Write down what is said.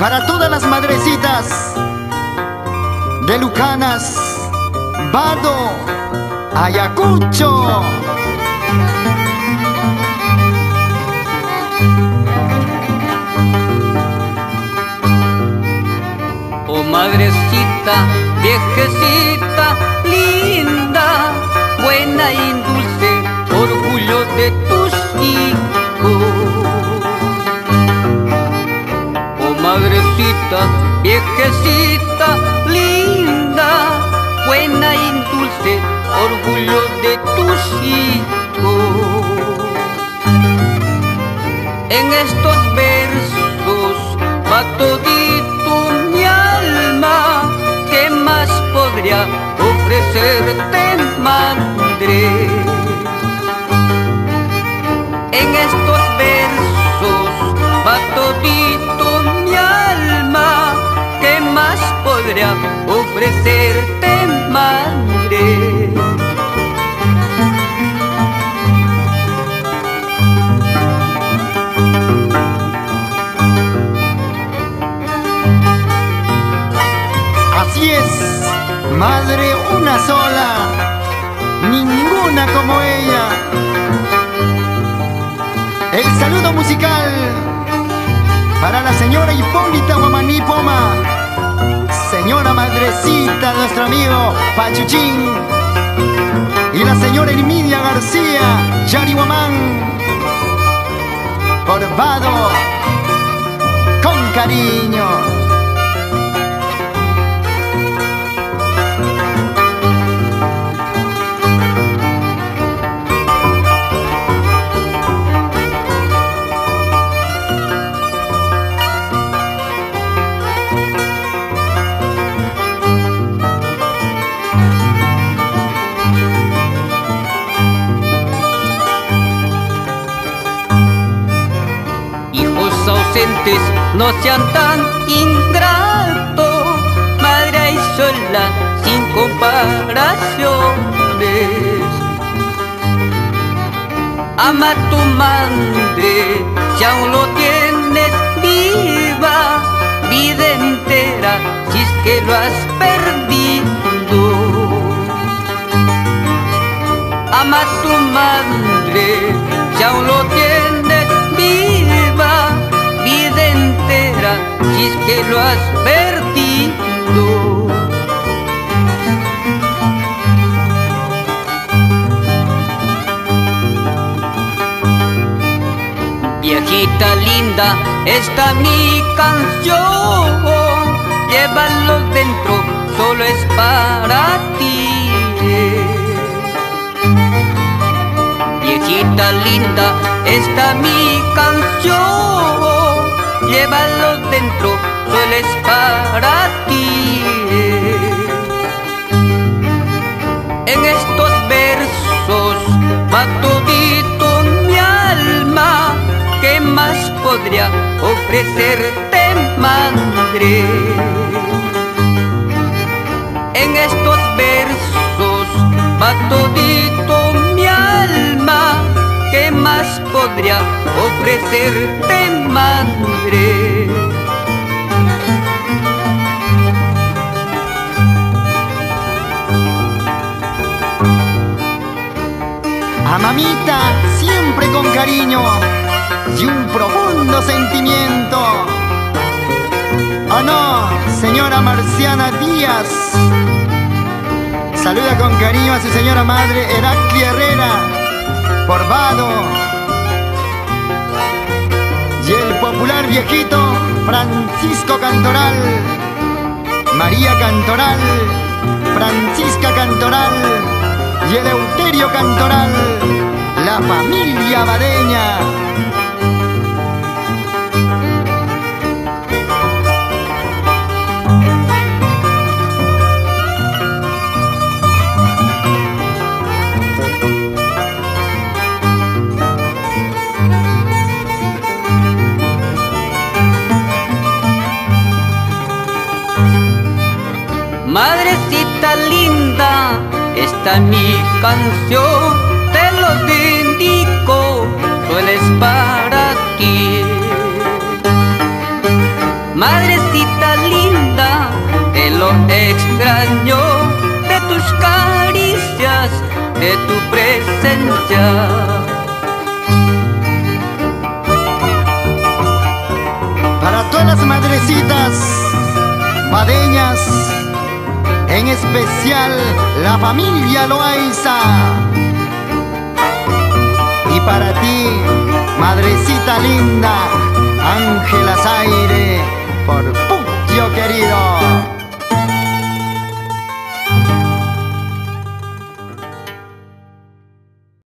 para todas las madrecitas de Lucanas, Vado, Ayacucho. Oh madrecita, viejecita, linda, buena y dulce, orgullo de tus viejecita, linda, buena y dulce, orgullo de tus hijos. En estos versos va todito mi alma, ¿qué más podría ofrecerte, madre una sola, ninguna como ella. El saludo musical para la señora Hipólita Guamaní Poma, señora madrecita nuestro amigo Pachuchín, y la señora Ermidia García, Yarihuamán, por Vado, con cariño. No sean tan ingratos, madre y sola sin comparaciones. Ama a tu madre si aún lo tienes viva, vida entera si es que lo has perdido. Ama a tu madre si aún lo tienes es que lo has perdido. Viejita linda, esta mi canción, llévalo dentro, solo es para ti. Viejita linda, esta mi canción, llévalo dentro, solo es para ti. En estos versos va todito mi alma, ¿qué más podría ofrecerte, madre? En estos versos va todito mi alma, ¿qué más podría ofrecerte, madre? A mamita siempre con cariño y un profundo sentimiento. ¿O no, señora Marciana Díaz? Saluda con cariño a su señora madre Heraclia Herrera, por Vado. Y el popular viejito Francisco Cantoral, María Cantoral, Francisca Cantoral y el Euterio Cantoral, la familia Badeña. Madrecita linda, esta es mi canción, te lo dedico, solo es para ti. madrecita linda, te lo extraño de tus caricias, de tu presencia. Para todas las madrecitas madeñas, en especial la familia Loaiza. Y para ti, madrecita linda, Ángela Zaire, por putio querido.